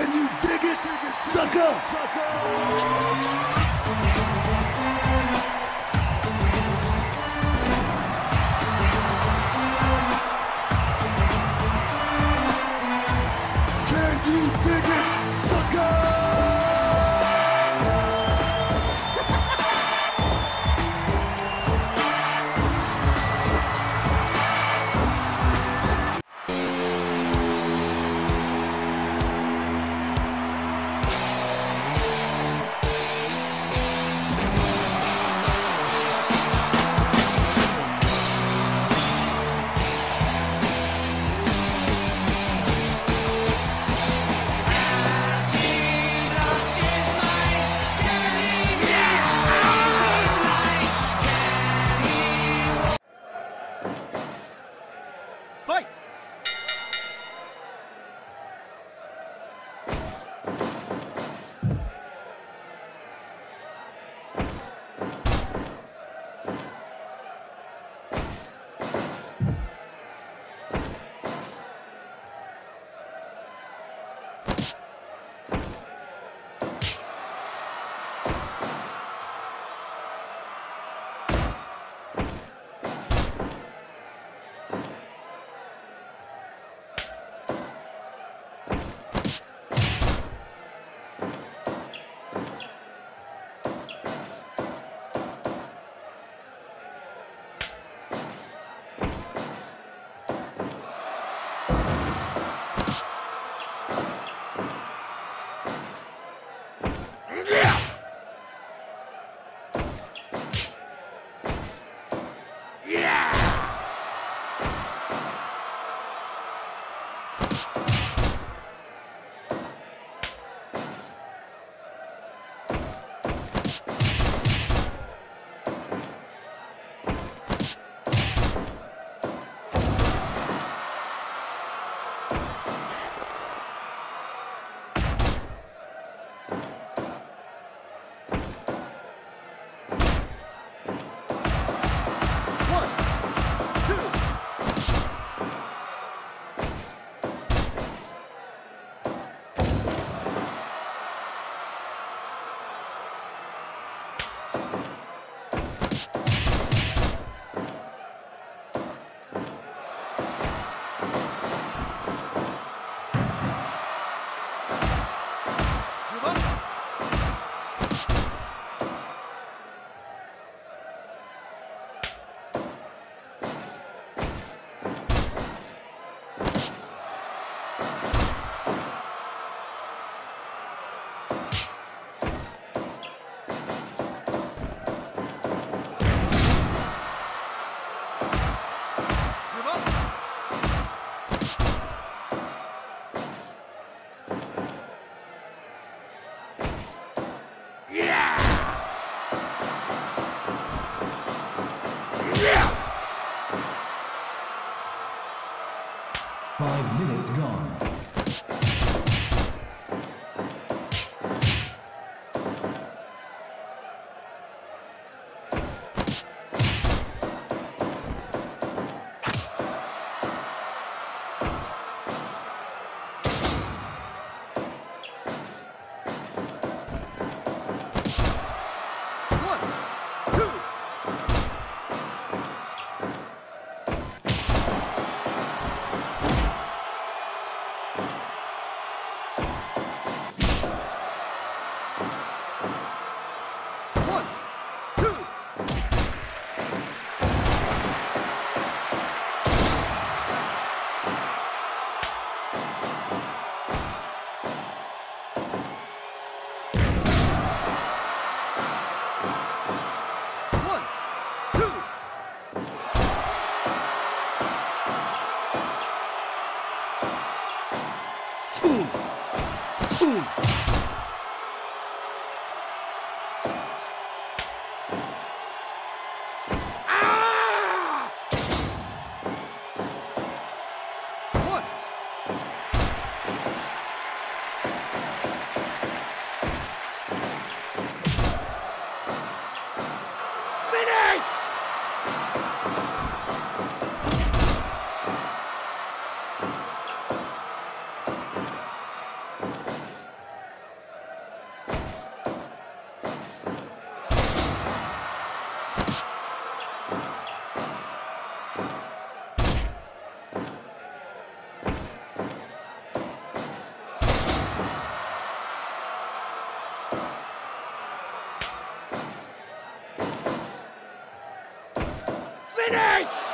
Can you dig it, sucker? Can Five minutes gone. Brady!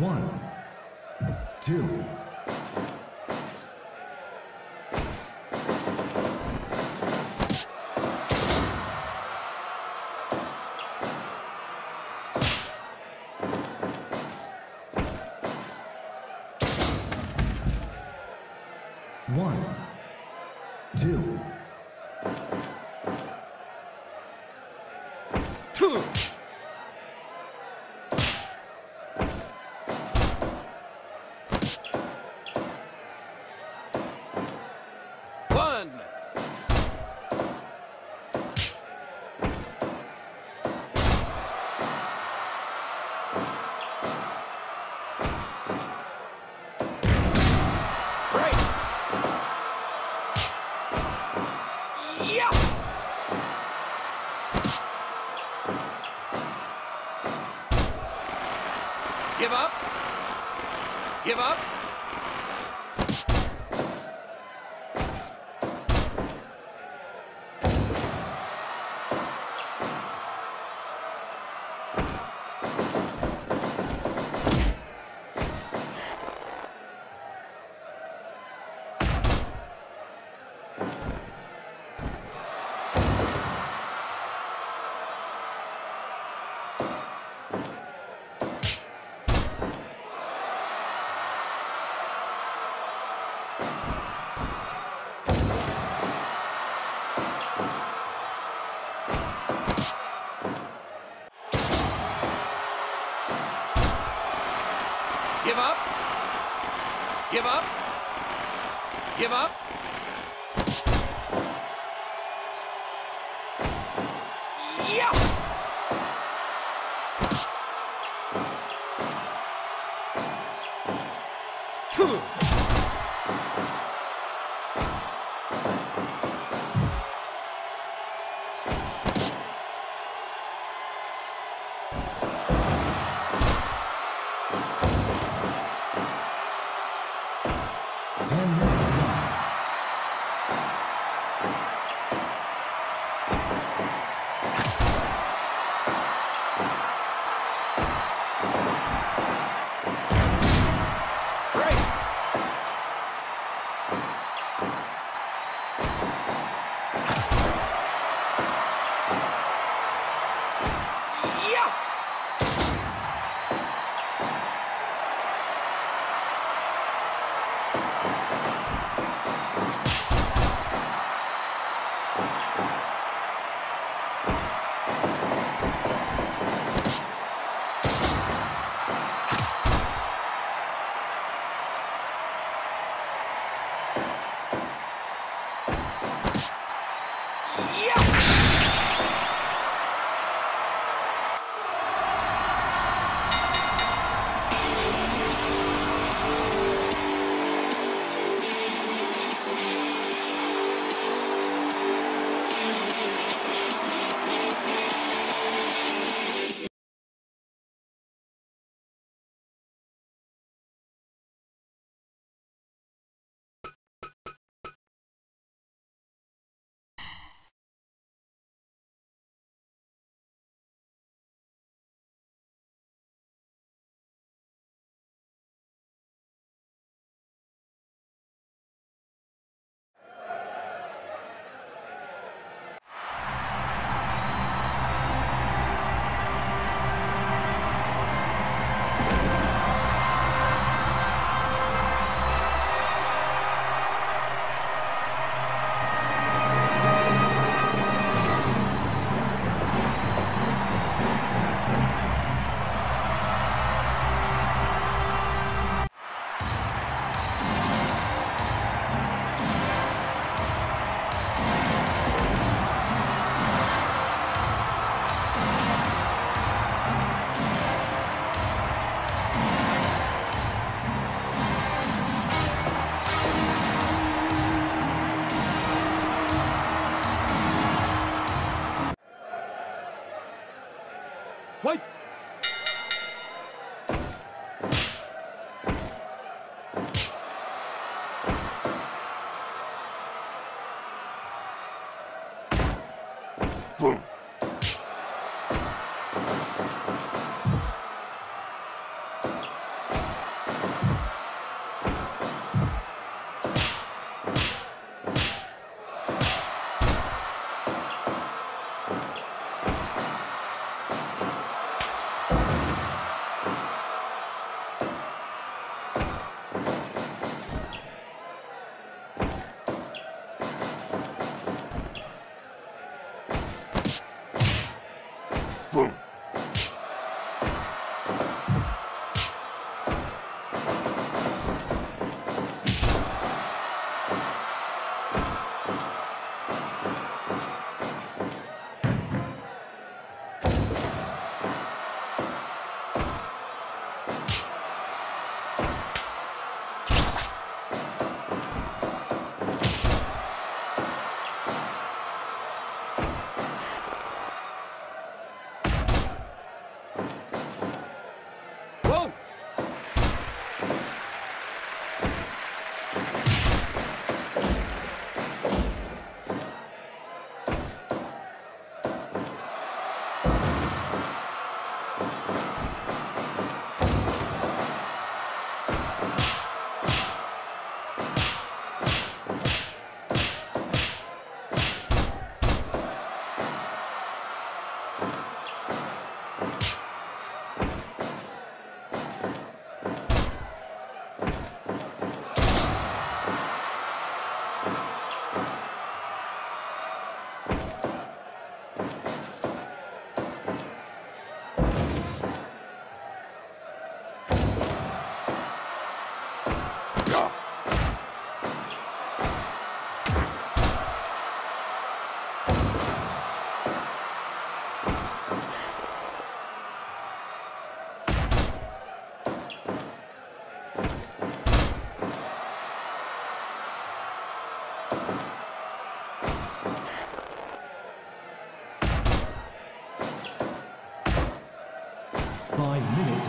One, two, Give up. Give up.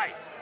Fight.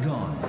Gone.